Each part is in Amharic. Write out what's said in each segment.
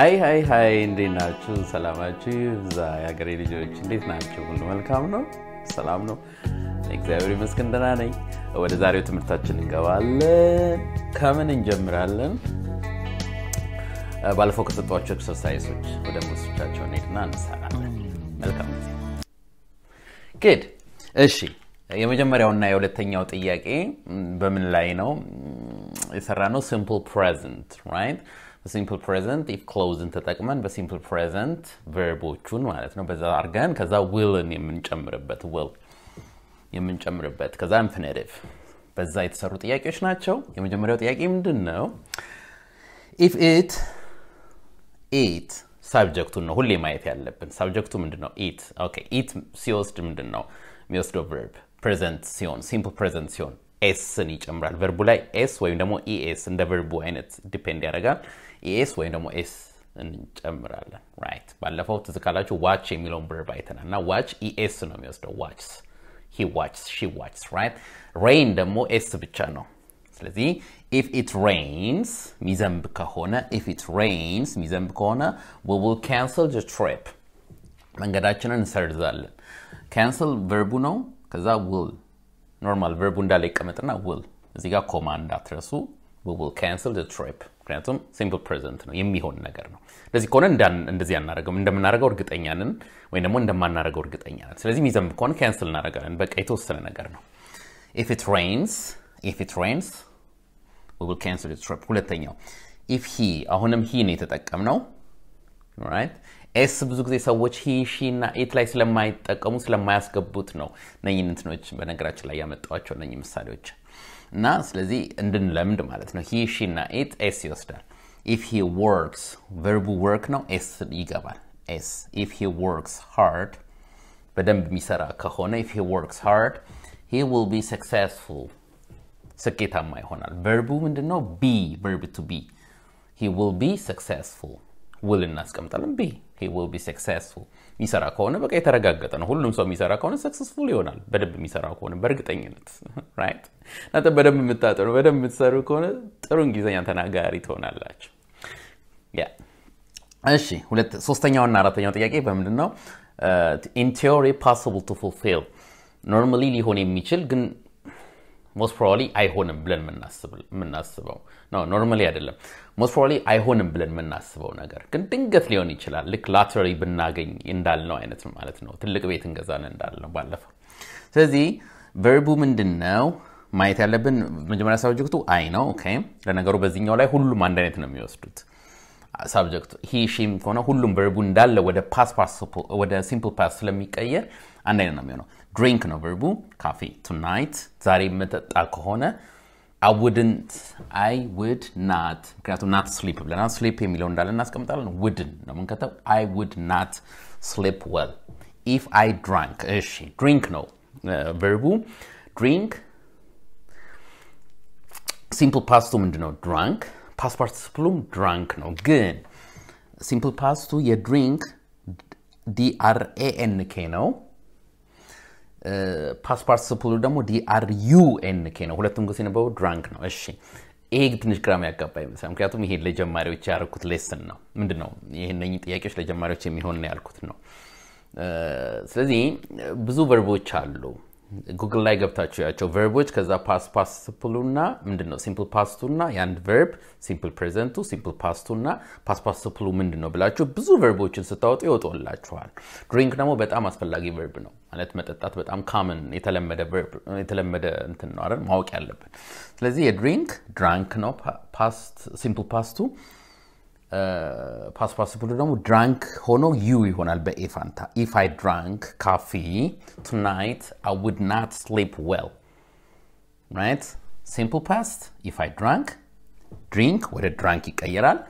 Hi hi hi እንዴት ናችሁ? ሰላማችሁ ይብዛ። የሀገሬ ልጆች እንዴት ናችሁ? ሁሉ መልካም ነው? ሰላም ነው? እግዚአብሔር ይመስገን ደህና ነኝ። ወደ ዛሬው ትምህርታችን እንገባለን። ከምን እንጀምራለን? ባለፈው ከሰጠኋችሁ exercise ኦች ወደ መልሶቻቸው እንሄድና እንሰራለን። መልካም ጊዜ። እሺ። የመጀመሪያውና የሁለተኛው ጥያቄ በምን ላይ ነው የሰራ ነው? simple present right በ simple present if clause ን ተጠቅመን በ simple present verb ኦቹን ማለት ነው በዛ አድርገን ከዛ will ን የምንጨምርበት will የምንጨምርበት ከዛ infinitive በዛ የተሰሩ ጥያቄዎች ናቸው። የመጀመሪያው ጥያቄ ምንድን ነው? if it it subject ኡን ነው ሁሌ ማየት ያለብን። subject ኡ ምንድን ነው? it okay። it ሲወስድ ምንድን ነው የሚወስደው? verb present ሲሆን simple present ሲሆን s ን ይጨምራል። verb ኡ ላይ s ወይም ደግሞ es እንደ verb ኡ አይነት depend ያደርጋል። es ወይም ደግሞ s እንጨምራለን። right ባለፈው ትዝ ካላችሁ watch የሚለውን verb አይተናል እና watch es ነው የሚወስደው። watches he watches she watches right። rain ደግሞ s ብቻ ነው። ስለዚህ if it rains ሚዘንብ ከሆነ if it rains ሚዘንብ ከሆነ we will cancel the trip መንገዳችንን እንሰርዛለን። cancel verb ኡ ነው። ከዛ will normal verb ኡ እንዳለ ይቀመጥና will እዚህ ጋር comma እንዳትረሱ። will cancel trip ምክንያቱም simple present ነው የሚሆን ነገር ነው። እንደዚህ ከሆነ እንደዚህ አናደርገው እንደምናደርገው እርግጠኛ ነን፣ ወይም ደግሞ እንደማናደርገው እርግጠኛ ነን። ስለዚህ የሚዘንብ ከሆነ cancel እናደርጋለን። በቃ የተወሰነ ነገር ነው። if it rains if it rains will cancel trip። ሁለተኛው if he አሁንም he ነው የተጠቀምነው right s ብዙ ጊዜ ሰዎች he she እና it ላይ ስለማይጠቀሙ ስለማያስገቡት ነው እነኝህ እንትኖች በነገራችን ላይ ያመጣኋቸው እነኝህ ምሳሌዎች እና ስለዚህ እንድንለምድ ማለት ነው። he she እና it s ይወስዳል። if he works verb ኡ work ነው s ይገባል። s if he works hard በደንብ የሚሰራ ከሆነ if he works hard he will be successful ስኬታማ ይሆናል። verb ኡ ምንድን ነው? be verb to be he will be successful will እናስቀምጣለን። be he will be successful የሚሰራ ከሆነ በቃ የተረጋገጠ ነው። ሁሉም ሰው የሚሰራ ከሆነ successful ይሆናል። በደንብ የሚሰራ ከሆነ በእርግጠኝነት right። እናንተ በደንብ የምታጠኑ በደንብ የምትሰሩ ከሆነ ጥሩ እንግሊዝኛ ተናጋሪ ትሆናላችሁ። እሺ፣ ሶስተኛውና አራተኛው ጥያቄ በምንድን ነው? in theory possible to fulfill normally ሊሆን የሚችል ግን most probably አይሆንም ብለን የምናስበው ነው። normally አይደለም። most probably አይሆንም ብለን የምናስበው ነገር ግን ድንገት ሊሆን ይችላል። ልክ lottery ብናገኝ እንዳልነው አይነት ማለት ነው። ትልቅ ቤት እንገዛለን እንዳልነው ባለፈው። ስለዚህ verb ኡ ምንድን ነው ማየት ያለብን? መጀመሪያ subject ኡ I ነው። ለነገሩ በዚህኛው ላይ ሁሉም አንድ አይነት ነው የሚወስዱት subject ኡ he she ም ከሆነ ሁሉም verb ኡ እንዳለ ወደ simple past ስለሚቀየር አንድ አይነት ነው የሚሆነው። drink ነው verb ኡ coffee። tonight ዛሬ የምጠጣ ከሆነ I wouldn't I would not፣ ምክንያቱም not sleep ብለናል። sleep የሚለው እንዳለ እናስቀምጣለን። would ን ነው የምንከተው። I would not sleep well if I drank። እሺ drink ነው verb ኡ drink። simple past ኡ ምንድን ነው? drank። past participle ኡም drunk ነው። ግን simple past ኡ የ drink drank ነው። past participle ኡ ደግሞ drunk ነው። ሁለቱም ጊዜ ነበሩ drank ነው። እሺ ይሄ ትንሽ ግራም ያጋባ ይመስላል። ምክንያቱም ይሄ ለጀማሪዎች ያደረኩት lesson ነው። ምንድን ነው ይህን ጥያቄዎች ለጀማሪዎች የሚሆን ያልኩት ነው። ስለዚህ ብዙ verb ኦች አሉ። ጉግል ላይ ገብታችሁ ያቸው verb ኦች ከዛ past participle ኡ እና ምንድን ነው simple past ኡ እና የአንድ verb simple present ኡ simple past ኡ እና past participle ኡ ምንድን ነው ብላችሁ ብዙ verb ኦችን ስታወጡ ይወጡላችኋል። drink ደግሞ በጣም አስፈላጊ verb ነው ማለት መጠጣት በጣም ካመን የተለመደ እንትን ነው ማወቅ ያለብን። ስለዚህ የድሪንክ ድራንክ ነው ሲምፕል ፓስቱ። ፓርቲሲፕሉ ደግሞ ድራንክ ሆኖ ዩ ይሆናል በኤ ፋንታ። ኢፍ አይ ድራንክ ካፊ ቱናይት አይ ውድ ናት ስሊፕ ዌል right። simple past if I drank፣ drink ወደ drank ይቀየራል።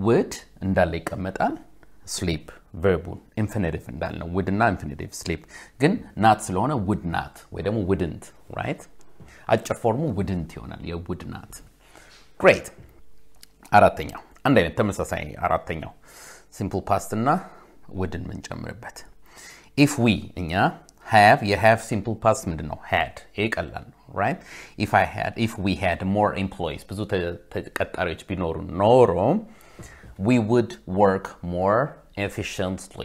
would እንዳለ ይቀመጣል። sleep verb ኡን infinitive እንዳልነው would እና infinitive sleep ግን not ስለሆነ would not ወይ ደግሞ wouldn't right። አጭር form ኡ wouldn't ይሆናል የ would not። great። አራተኛው አንድ አይነት ተመሳሳይ አራተኛው simple past እና would ን የምንጨምርበት if we እኛ have የ have simple past ምንድን ነው? had ይሄ ቀላል ነው right if I had if we had more employees ብዙ ተቀጣሪዎች ቢኖሩ ኖሮ we would work more efficiently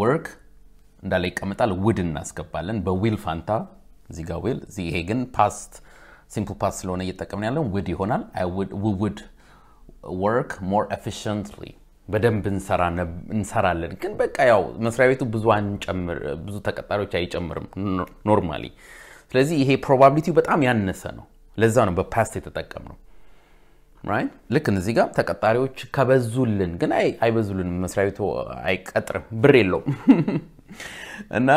work እንዳለ ይቀመጣል። would እናስገባለን በ will ፋንታ እዚህ ጋር will፣ ይሄ ግን past simple past ስለሆነ እየጠቀምን ያለን would ይሆናል። would work more efficiently በደንብ እንሰራለን። ግን በቃ ያው መስሪያ ቤቱ ብዙ አንጨምር ብዙ ተቀጣሪዎች አይጨምርም normally። ስለዚህ ይሄ probability ው በጣም ያነሰ ነው። ለዛ ነው በ past የተጠቀምነው። ልክ እዚህ ጋር ተቀጣሪዎች ከበዙልን ግን አይበዙልንም፣ መስሪያ ቤቱ አይቀጥርም፣ ብር የለውም እና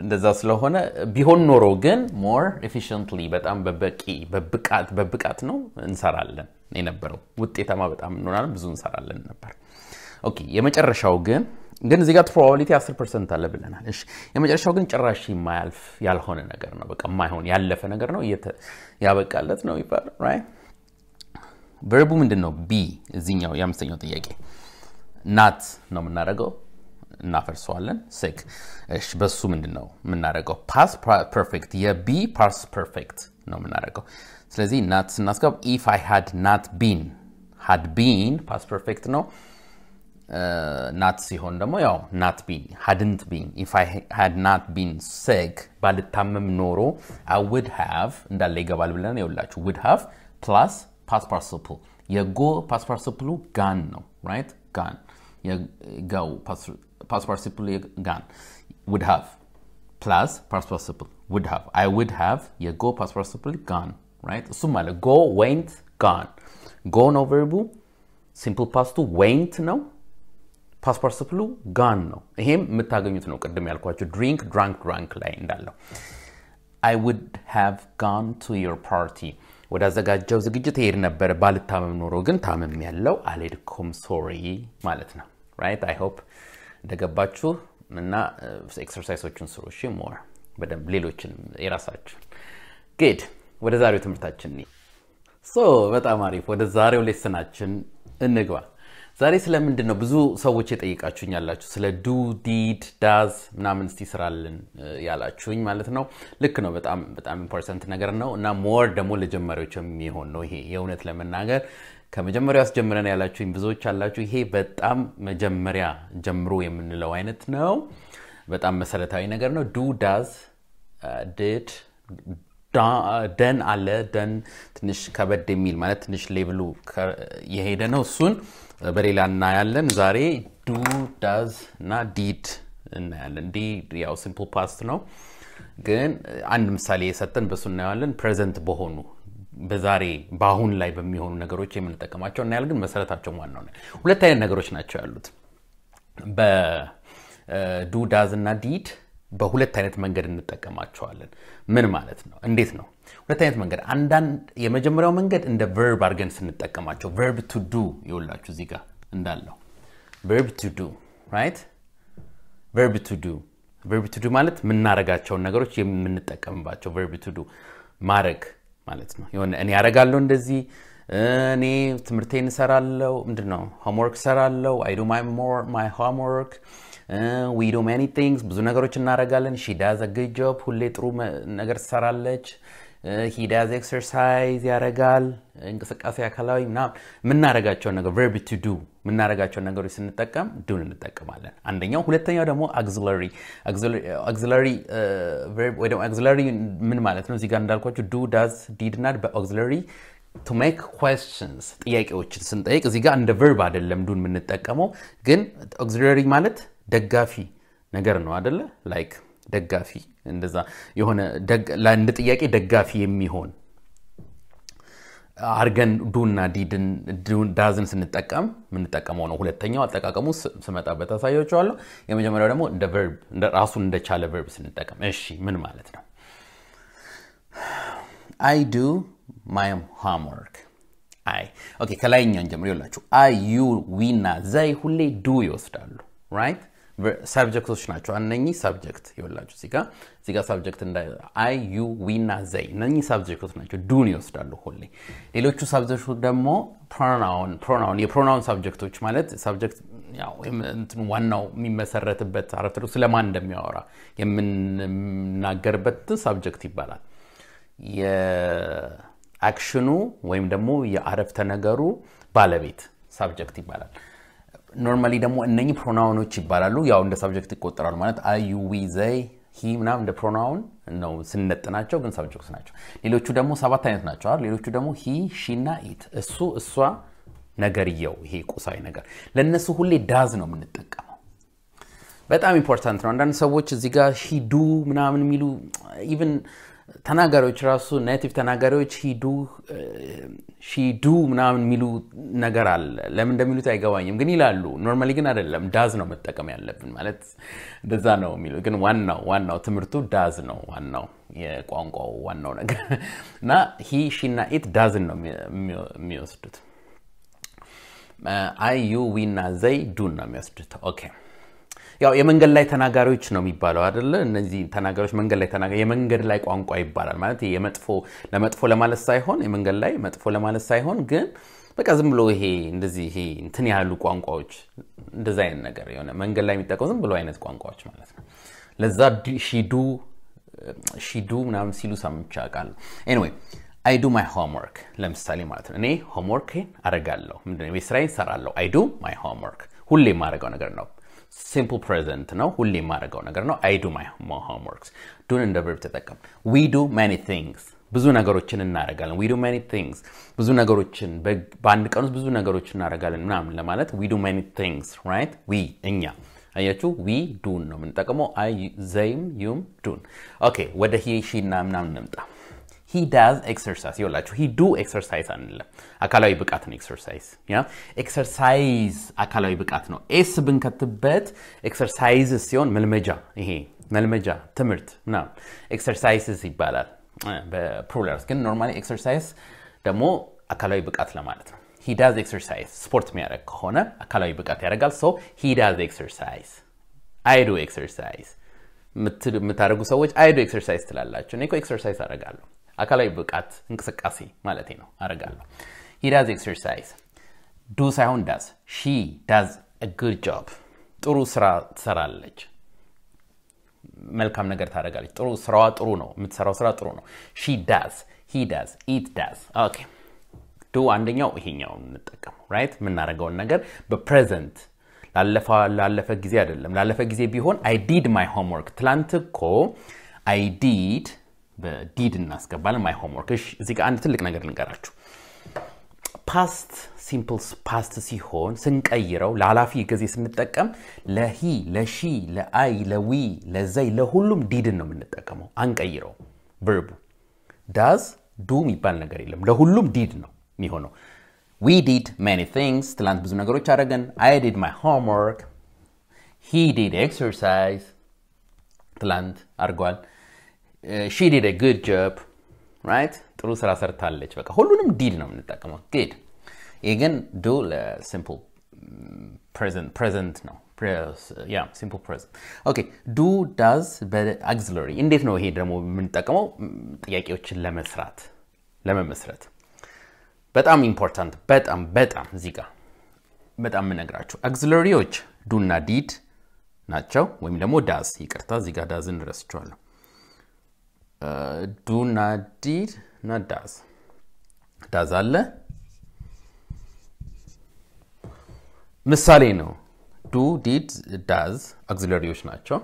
እንደዛ ስለሆነ ቢሆን ኖሮ ግን more efficiently በጣም በበቂ በብቃት ነው እንሰራለን የነበረው። ውጤታማ በጣም እንሆናለን፣ ብዙ እንሰራለን ነበር። okay የመጨረሻው ግን ግን እዚህ ጋር probability 10 percent አለ ብለናል። እሺ የመጨረሻው ግን ጭራሽ የማያልፍ ያልሆነ ነገር ነው። በቃ የማይሆን ያለፈ ነገር ነው፣ ያበቃለት ነው ይባላል። verb ኡ ምንድን ነው? be እዚኛው የአምስተኛው ጥያቄ not ነው የምናደርገው እናፈርሰዋለን። sick እሺ፣ በሱ ምንድን ነው የምናደርገው? past perfect የ be past perfect ነው የምናደርገው። ስለዚህ not ስናስገባ if I had not been had been past perfect ነው። not ሲሆን ደግሞ ያው not been hadn't been if I had not been sick ባልታመም ኖሮ I would have እንዳለ ይገባል ብለን የውላችሁ ውድ ሃቭ ፕላስ ፓስ ፓርቲሲፕል የጎ ፓስ ፓርቲሲፕሉ ጋን ነው ራይት ጋን የጋው past participle gone would have plus past participle would have I would have የ go past participle gone right እሱም ማለት go went gone go ነው verb ኡ simple past ኡ went ነው past participle ኡ gone ነው ይሄም የምታገኙት ነው ቅድም ያልኳቸው drink drank drunk ላይ እንዳለው I would have gone to your party ወደ አዘጋጀው ዝግጅት ይሄድ ነበር ባልታመም ኖሮ ግን ታመም ያለው አልሄድኩም sorry ማለት ነው right I hope እንደገባችሁ እና exercise ኦችን ስሩ. እሺ more በደንብ ሌሎችንም የራሳችሁን good ወደ ዛሬው ትምህርታችን so በጣም አሪፍ። ወደ ዛሬው lesson ኣችን እንግባ። ዛሬ ስለምንድን ነው ብዙ ሰዎች የጠይቃችሁኝ ያላችሁ ስለ do did does ምናምን እስቲ ስራልን ያላችሁኝ ማለት ነው። ልክ ነው። በጣም በጣም important ነገር ነው። እና more ደግሞ ለጀማሪዎች የሚሆን ነው ይሄ የእውነት ለመናገር ከመጀመሪያው አስጀምረን ያላችሁኝ ብዙዎች አላችሁ። ይሄ በጣም መጀመሪያ ጀምሮ የምንለው አይነት ነው። በጣም መሰረታዊ ነገር ነው። do does did done አለ። done ትንሽ ከበድ የሚል ማለት ትንሽ level ኡ የሄደ ነው። እሱን በሌላ እናያለን። ዛሬ do does እና did እናያለን። did ያው simple past ነው። ግን አንድ ምሳሌ የሰጠን በሱ እናየዋለን። present በሆኑ በዛሬ በአሁን ላይ በሚሆኑ ነገሮች የምንጠቀማቸው እናያለን ግን መሰረታቸው ዋናው ሁለት አይነት ነገሮች ናቸው ያሉት። በ do does እና did በሁለት አይነት መንገድ እንጠቀማቸዋለን። ምን ማለት ነው? እንዴት ነው? ሁለት አይነት መንገድ። አንዳንድ የመጀመሪያው መንገድ እንደ verb አድርገን ስንጠቀማቸው verb to do ይውላችሁ እዚህ ጋር እንዳለው። verb to do right? verb to do። verb to do ማለት የምናረጋቸውን ነገሮች የምንጠቀምባቸው verb to do። ማድረግ ማለት ነው። የሆነ እኔ ያረጋለሁ እንደዚህ እኔ ትምህርቴን እሰራለሁ ምንድን ነው homework እሰራለሁ I do my homework we do many things ብዙ ነገሮች እናደረጋለን she does good job ሁሌ ጥሩ ነገር ትሰራለች he does exercise ያደረጋል እንቅስቃሴ አካላዊ ምናምን የምናደረጋቸውን ነገር verb to do የምናደረጋቸውን ነገሮች ስንጠቀም do ን እንጠቀማለን። አንደኛው ሁለተኛው ደግሞ auxiliary auxiliary ወይ ደግሞ auxiliary ምን ማለት ነው? እዚጋ እንዳልኳቸው do does did እና በ auxiliary to make questions ጥያቄዎችን ስንጠይቅ እዚህ ጋር እንደ verb አይደለም do ን የምንጠቀመው። ግን auxiliary ማለት ደጋፊ ነገር ነው አደለ like ደጋፊ እንደዛ የሆነ ለአንድ ጥያቄ ደጋፊ የሚሆን አርገን do ና did ን does ን ስንጠቀም የምንጠቀመው ነው። ሁለተኛው አጠቃቀሙ ስመጣበት አሳያቸዋለሁ የመጀመሪያው ደግሞ እንደ verb ራሱን እንደቻለ verb ስንጠቀም። እሺ ምን ማለት ነው? I do my homework I okay ከላይኛውን ጀምሮ ይላችሁ I you we ና they ሁሌ do ይወስዳሉ። right subject ኦች ናቸው። እነኚህ subject ይወላችሁ እዚጋ እዚጋ subject I you we ና they እነኚህ subject ኦች ናቸው። do ን ይወስዳሉ ሁሌ። ሌሎቹ subject ኦች ደግሞ pronoun pronoun የ pronoun subject ኦች ማለት subject ዋናው የሚመሰረትበት አረፍተ ስለማን እንደሚያወራ የምናገርበት subject ይባላል። የ action ኡ ወይም ደግሞ የአረፍተ ነገሩ ባለቤት subject ይባላል። normally ደግሞ እነኚህ pronoun ኦች ይባላሉ። ያው እንደ subject ይቆጠራሉ። ማለት I you we they he ምናምን እንደ pronoun ነው ስንነጥናቸው፣ ግን subject ናቸው። ሌሎቹ ደግሞ ሰባት አይነት ናቸው አይደል? ሌሎቹ ደግሞ he she እና it፣ እሱ እሷ፣ ነገርየው፣ ይሄ ቁሳዊ ነገር። ለእነሱ ሁሌ does ነው የምንጠቀመው። በጣም important ነው። አንዳንድ ሰዎች እዚህ ጋር he do ምናምን የሚሉ even ተናጋሪዎች ራሱ native ተናጋሪዎች he do she do ምናምን የሚሉ ነገር አለ። ለምን እንደሚሉት አይገባኝም፣ ግን ይላሉ። normally ግን አይደለም፣ does ነው መጠቀም ያለብን። ማለት እንደዛ ነው የሚሉ ግን ዋናው ዋናው ትምህርቱ does ነው። ዋናው የቋንቋው ዋናው ነገር እና he she ና it does ን ነው የሚወስዱት። I you we እና they do ን ነው የሚወስዱት። okay ያው የመንገድ ላይ ተናጋሪዎች ነው የሚባለው አይደለ? እነዚህ ተናጋሪዎች መንገድ ላይ ተናጋሪ የመንገድ ላይ ቋንቋ ይባላል። ማለት የመጥፎ ለመጥፎ ለማለት ሳይሆን የመንገድ ላይ መጥፎ ለማለት ሳይሆን ግን በቃ ዝም ብሎ ይሄ እንደዚህ ይሄ እንትን ያሉ ቋንቋዎች እንደዚ አይነት ነገር የሆነ መንገድ ላይ የሚጠቀሙ ዝም ብሎ አይነት ቋንቋዎች ማለት ነው። ለዛ she do she do ምናምን ሲሉ ሰምቼ አውቃለሁ። anyway I do my homework ለምሳሌ ማለት ነው። እኔ homework ን አደርጋለሁ። ምንድን ነው ቤት ስራዬን እሰራለሁ። I do my homework ሁሌ የማደርገው ነገር ነው። simple present ነው። ሁሌ የማደርገው ነገር ነው። I do my homeworks do ን እንደ verb ተጠቀም። we do many things ብዙ ነገሮችን እናደርጋለን። we do many things ብዙ ነገሮችን በአንድ ቀን ውስጥ ብዙ ነገሮችን እናደርጋለን ምናምን ለማለት we do many things right። we እኛ አያችሁ፣ we do ን ነው የምንጠቀመው። I they ም you ም do ን። okay ወደ he she እና ምናምን እንምጣ። he does exercise ይላችሁ። he do exercise አንለም፣ አካላዊ ብቃት ነው exercise። yeah exercise አካላዊ ብቃት ነው። s ብንከትበት exercise ሲሆን መልመጃ፣ ይሄ መልመጃ ትምህርት ምናምን exercises ይባላል በ plural። ግን normally exercise ደግሞ አካላዊ ብቃት ለማለት ነው። he does exercise ስፖርት የሚያደርግ ከሆነ አካላዊ ብቃት ያደርጋል። so he does exercise። I do exercise የምታደርጉ ሰዎች I do exercise ትላላችሁ። እኔ እኮ exercise አደርጋለሁ አካላዊ ብቃት እንቅስቃሴ ማለት ነው አደርጋለሁ። he does exercise do ሳይሆን does። she does good job ጥሩ ስራ ትሰራለች፣ መልካም ነገር ታደርጋለች። ጥሩ ስራዋ ጥሩ ነው፣ የምትሰራው ስራ ጥሩ ነው። she does፣ he does፣ it does። okay do አንደኛው ይሄኛው እንጠቀሙ right የምናደርገውን ነገር በ present ላለፈ ጊዜ አይደለም። ላለፈ ጊዜ ቢሆን I did my homework። ትላንት እኮ I did በ did እናስገባለን my homework። እሺ እዚህ ጋር አንድ ትልቅ ነገር ልንገራችሁ። past simple past ሲሆን ስንቀይረው ለኃላፊ ጊዜ ስንጠቀም ለሂ፣ ለሺ፣ ለአይ፣ ለዊ፣ ለ they ለሁሉም did ን ነው የምንጠቀመው። አንቀይረው verb ኡ does do የሚባል ነገር የለም። ለሁሉም did ነው የሚሆነው። we did many things ትላንት ብዙ ነገሮች አደረገን። I did my homework። he did exercise ትላንት አድርጓል። she did good job right ጥሩ ስራ ሰርታለች። በቃ ሁሉንም did ነው የምንጠቀመው። ግድ ይህ ግን do ለ simple present ነው። simple present። okay do does በ auxiliary እንዴት ነው ይሄ ደግሞ የምንጠቀመው? ጥያቄዎችን ለመስራት ለመመስረት በጣም important በጣም በጣም እዚህ ጋር በጣም የምነግራችሁ auxiliary ዎች do ና did ናቸው፣ ወይም ደግሞ does። ይቅርታ እዚህ ጋር does ን ረስቸዋለሁ። do ና did እና does does አለ። ምሳሌ ነው። do did does auxiliary ዎች ናቸው።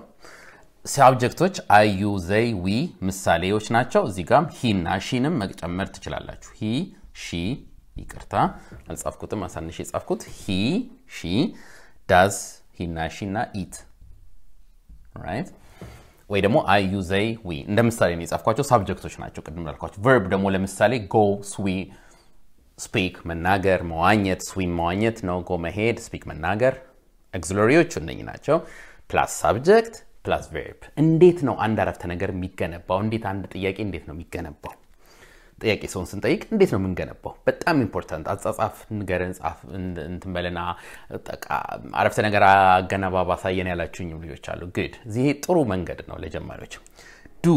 subject ኦች I you they we ምሳሌዎች ናቸው። እዚህ ጋም he ና she ንም መጨመር ትችላላችሁ። he she ይቅርታ አልጻፍኩትም፣ አሳንሽ የጻፍኩት he she does he ና she እና it right ወይ ደግሞ አይ ዩ ዘይ ዊ እንደ ምሳሌ ነው የጻፍኳቸው subject ኦች ናቸው። ቅድም ላልኳቸው verb ደግሞ ለምሳሌ go swi- speak መናገር፣ መዋኘት swim መዋኘት ነው። go መሄድ፣ speak መናገር። auxiliary ዎቹ እነኚህ ናቸው። plus subject plus verb። እንዴት ነው አንድ አረፍተ ነገር የሚገነባው? እንዴት አንድ ጥያቄ እንዴት ነው የሚገነባው? ጥያቄ ሰውን ስንጠይቅ እንዴት ነው የምንገነባው? በጣም important። አጻጻፍ ንገረን፣ ጻፍ እንትን በለና አረፍተ ነገር አገነባብ አሳየን ያላችሁኝም ልጆች አሉ። ግድ ይሄ ጥሩ መንገድ ነው ለጀማሪዎች። do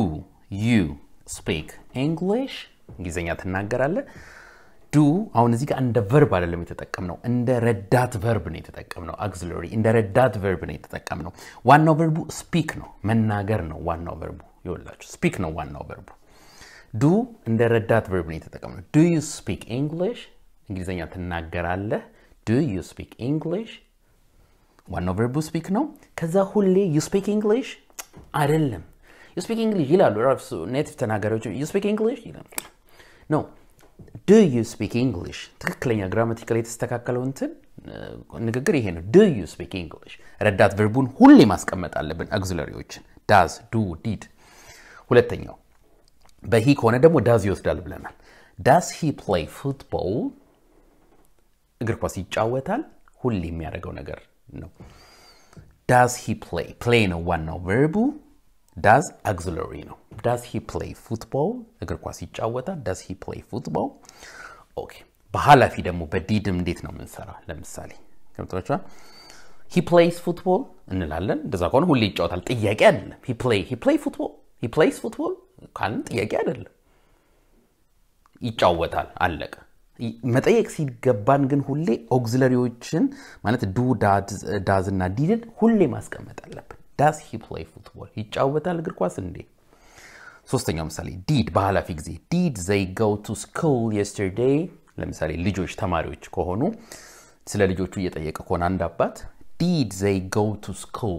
you speak English እንግሊዝኛ ትናገራለህ? do አሁን እዚህ ጋር እንደ verb አይደለም የተጠቀምነው፣ እንደ ረዳት verb ነው የተጠቀምነው። auxiliary እንደ ረዳት verb ነው የተጠቀምነው። ዋናው verb ኡ speak ነው፣ መናገር ነው ዋናው verb ኡ። ይኸውላችሁ speak ነው ዋናው verb ኡ። do እንደ ረዳት verb ነው የተጠቀምነው። do you speak English እንግሊዝኛ ትናገራለህ። do you speak English ዋናው verb ኡ speak ነው። ከዛ ሁሌ you speak English አይደለም። you speak English ይላሉ ራሱ native ተናጋሪዎች you speak English ይላሉ። no do you speak English ትክክለኛ grammatical የተስተካከለው እንትን ንግግር ይሄ ነው። do you speak English ረዳት verb ኡን ሁሌ ማስቀመጥ አለብን። auxiliary ዎችን does፣ do፣ did። ሁለተኛው በ he ከሆነ ደግሞ does ይወስዳል ብለናል። does he play football እግር ኳስ ይጫወታል። ሁሌ የሚያደርገው ነገር ነው። does he play play ነው ዋናው verb ኡ። does auxiliary ነው። does he play football እግር ኳስ ይጫወታል። does he play football። okay። በኃላፊ ደግሞ በ did ም እንዴት ነው የምንሰራ? ለምሳሌ ገብቷችኋል? he plays football እንላለን። እንደዛ ከሆነ ሁሌ ይጫወታል። ጥያቄ አይደለም። he play football he plays football ካልን ጥያቄ አይደለም። ይጫወታል። አለቀ። መጠየቅ ሲገባን ግን ሁሌ auxiliary ዎችን ማለት do does እና did ን ሁሌ ማስቀመጥ አለብን። does he play football ይጫወታል እግር ኳስ እንዴ? ሶስተኛው ምሳሌ did በኃላፊ ጊዜ did they go to school yesterday። ለምሳሌ ልጆች ተማሪዎች ከሆኑ ስለ ልጆቹ እየጠየቀ ከሆነ አንድ አባት did they go to school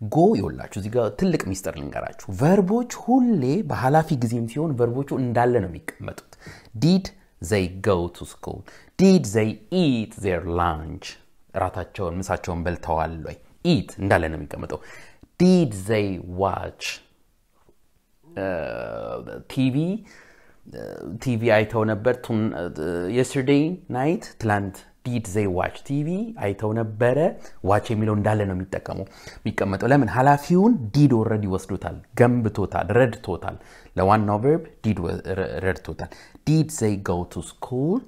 go ያውላችሁ እዚህ ጋር ትልቅ ሚስጥር ልንገራችሁ። verb ኦች ሁሌ በኃላፊ ጊዜም ሲሆን verb ኦቹ እንዳለ ነው የሚቀመጡት። did they go to school፣ did they eat their lunch፣ እራታቸውን ምሳቸውን በልተዋል ወይ? eat እንዳለ ነው የሚቀመጠው። did they watch TV TV አይተው ነበር yesterday night ትላንት did they watch TV አይተው ነበረ። watch የሚለው እንዳለ ነው የሚጠቀመው የሚቀመጠው። ለምን ኃላፊውን did already ወስዶታል፣ ገንብቶታል፣ ረድቶታል። ለዋናው verb did ረድቶታል። did they go to school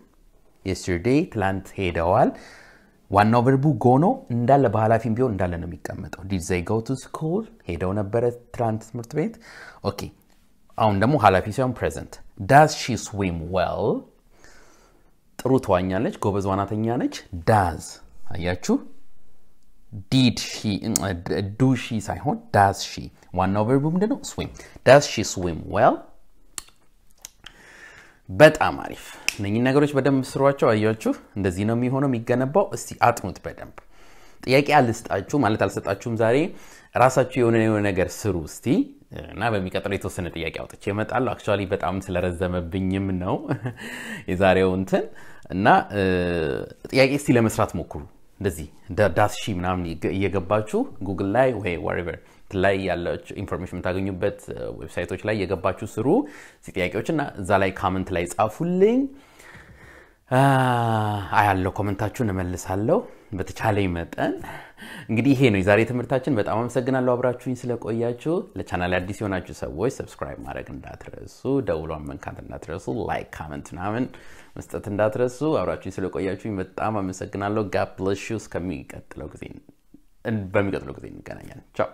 yesterday ትላንት ሄደዋል። ዋናው verb ኡ go ነው እንዳለ በኃላፊም ቢሆን እንዳለ ነው የሚቀመጠው። did they go to school ሄደው ነበረ ትላንት ትምህርት ቤት። okay አሁን ደግሞ ኃላፊ ሲሆን present does she swim well ጥሩ ተዋኛለች፣ ጎበዝ ዋናተኛ ነች። does አያችሁ፣ do she ሳይሆን does she። ዋናው verb ኡ ምንድን ነው? swim። does she swim well። በጣም አሪፍ። እነኝን ነገሮች በደንብ ስሯቸው። አያችሁ፣ እንደዚህ ነው የሚሆነው የሚገነባው። እስቲ አጥኑት በደንብ። ጥያቄ አልስጣችሁ ማለት አልሰጣችሁም። ዛሬ ራሳችሁ የሆነ የሆነ ነገር ስሩ እስቲ እና በሚቀጥለው የተወሰነ ጥያቄ አውጥቼ እመጣለሁ። actually በጣም ስለረዘመብኝም ነው የዛሬው እንትን እና ጥያቄ እስቲ ለመስራት ሞክሩ። እንደዚህ does she ምናምን እየገባችሁ ጉግል ላይ ወይ whatever ላይ ያላችሁ information የምታገኙበት website ኦች ላይ እየገባችሁ ስሩ ጥያቄዎች እና እዛ ላይ comment ላይ ጻፉልኝ። አያለው comment ኣችሁን እመልሳለሁ በተቻለኝ መጠን። እንግዲህ ይሄ ነው የዛሬ ትምህርታችን። በጣም አመሰግናለሁ አብራችሁኝ ስለቆያችሁ። ለቻናል አዲስ የሆናችሁ ሰዎች subscribe ማድረግ እንዳትረሱ፣ ደውሏን መንካት እንዳትረሱ፣ like comment ምናምን መስጠት እንዳትረሱ። አብራችሁኝ ስለቆያችሁኝ በጣም አመሰግናለሁ። you። እስከሚቀጥለው ጊዜ በሚቀጥለው ጊዜ እንገናኛለን። ቻው